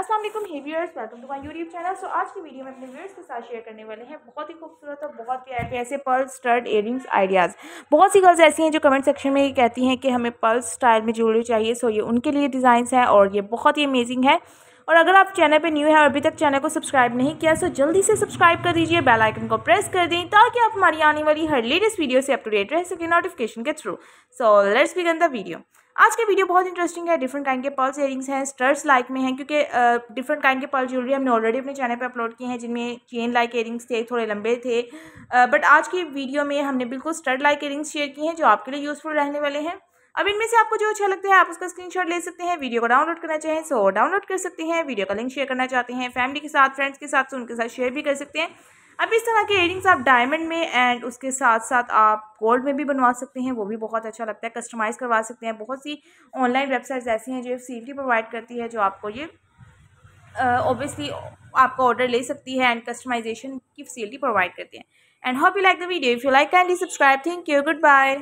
अस्सलाम वालेकुम, hey viewers welcome to my YouTube channel so आज की वीडियो में अपने व्यूअर्स के साथ शेयर करने वाले हैं बहुत ही खूबसूरत और बहुत प्यारे ऐसे पर्ल स्टर्ड इयरिंग्स आइडियाज़ बहुत सी गर्ल्स ऐसी हैं जो कमेंट सेक्शन में ये कहती हैं कि हमें पर्ल स्टाइल में ज्वेलरी चाहिए सो ये उनके लिए डिज़ाइंस हैं और ये बहुत ही अमेजिंग है. और अगर आप चैनल पे न्यू है और अभी तक चैनल को सब्सक्राइब नहीं किया तो जल्दी से सब्सक्राइब कर दीजिए बेल आइकन को प्रेस कर दें ताकि आप हमारी आने वाली हर लेटेस्ट वीडियो से अप टू डेट रह सके नोटिफिकेशन के through so let's begin the video आज के वीडियो बहुत इंटरेस्टिंग है डिफरेंट काइंड के पर्ल्स इयरिंग्स हैं स्टर्स लाइक में हैं, क्योंकि डिफरेंट काइंड के पर्ल ज्वेलरी हमने ऑलरेडी अपने चैनल पे अपलोड किए हैं, जिनमें चेन लाइक इयरिंग्स थे, थोड़े लंबे थे बट आज की वीडियो में हमने बिल्कुल स्टर्ड लाइक इयरिंग्स शेयर किए हैं, जो आपके लिए यूज़फुल रहने वाले हैं। अब इनमें से आपको जो अच्छा लगता है, आप उसका स्क्रीनशॉट ले सकते हैं वीडियो को डाउनलोड करना चाहें सो डाउनलोड कर सकते हैं वीडियो का लिंक शेयर करना चाहते हैं फैमिली के साथ फ्रेंड्स के साथ, उनके साथ शेयर भी कर सकते हैं। अब इस तरह के एयरिंग्स आप डायमंड में एंड उसके साथ साथ आप गोल्ड में भी बनवा सकते हैं वो भी बहुत अच्छा लगता है कस्टमाइज़ करवा सकते हैं। बहुत सी ऑनलाइन वेबसाइट्स ऐसी हैं जो सेफ्टी प्रोवाइड करती है जो आपको ये ओबियसली uh, आपका ऑर्डर ले सकती है एंड कस्टमाइजेशन की फैसिलिटी प्रोवाइड करती है। And hope you like the video if you like kindly subscribe thank you goodbye